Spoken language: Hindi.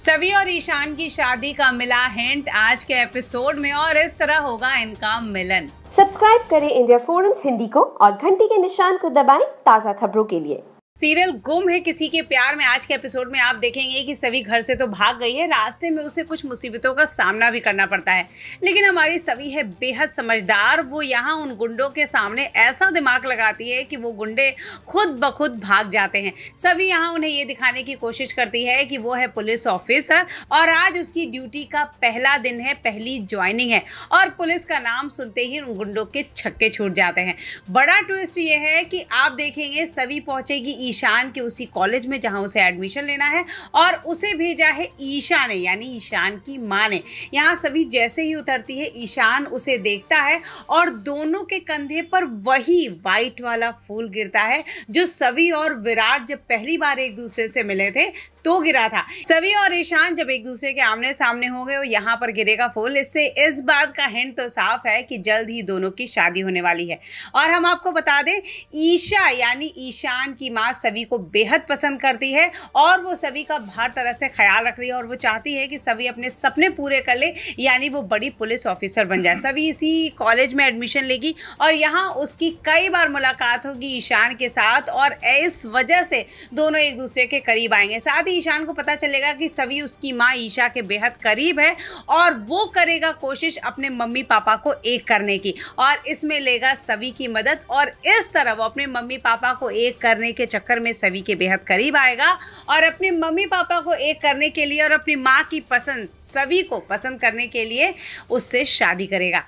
सभी और ईशान की शादी का मिला हिंट आज के एपिसोड में और इस तरह होगा इनका मिलन। सब्सक्राइब करें इंडिया फोरम्स हिंदी को और घंटी के निशान को दबाएँ ताज़ा खबरों के लिए। सीरियल गुम है किसी के प्यार में। आज के एपिसोड में आप देखेंगे कि सभी घर से तो भाग गई है। रास्ते में उसे कुछ मुसीबतों का सामना भी करना पड़ता है। लेकिन हमारी सभी है बेहद समझदार। वो यहाँ उन गुंडों के सामने ऐसा दिमाग लगाती है कि वो गुंडे खुद ब खुद भाग जाते हैं। सभी यहाँ उन्हें ये दिखाने की कोशिश करती है कि वो है पुलिस ऑफिसर और आज उसकी ड्यूटी का पहला दिन है, पहली ज्वाइनिंग है और पुलिस का नाम सुनते ही उन गुंडों के छक्के छूट जाते हैं। बड़ा ट्विस्ट ये है कि आप देखेंगे सभी पहुंचेगी ईशान के उसी कॉलेज में जहाँ उसे एडमिशन लेना है और उसे भेजा है ईशा ने यानी ईशान की माँ ने। यहाँ सभी जैसे ही उतरती है, ईशान उसे देखता है और दोनों के कंधे पर वही वाइट वाला फूल गिरता है, जो सभी और विराट जब पहली बार एक दूसरे से मिले थे तो गिरा था। सभी और ईशान जब एक दूसरे के आमने सामने हो गए और यहाँ पर गिरेगा फूल, इससे इस बात का हिंट तो साफ़ है कि जल्द ही दोनों की शादी होने वाली है। और हम आपको बता दें, ईशा, यानी ईशान की माँ सभी को बेहद पसंद करती है और वो सभी का हर तरह से ख्याल रख रही है और वो चाहती है कि सभी अपने सपने पूरे कर ले, यानी वो बड़ी पुलिस ऑफिसर बन जाए। सभी इसी कॉलेज में एडमिशन लेगी और यहाँ उसकी कई बार मुलाकात होगी ईशान के साथ और इस वजह से दोनों एक दूसरे के करीब आएँगे। साथ ही ईशान को पता चलेगा कि सभी उसकी माँ ईशा के बेहद करीब है और वो करेगा कोशिश अपने मम्मी पापा को एक करने की और इसमें लेगा सभी की मदद और इस तरह वो अपने मम्मी पापा को एक करने के चक्कर में सभी के बेहद करीब आएगा और अपने मम्मी पापा को एक करने के लिए और अपनी माँ की पसंद सभी को पसंद करने के लिए उससे शादी करेगा।